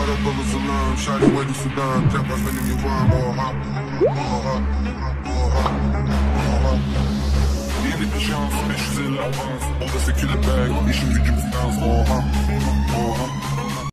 para dolu zulüm Şarjı vali sudan Tek var benim yuvam Oha Oha Oha Oha Yeni bir şans 550 avans. O da seküle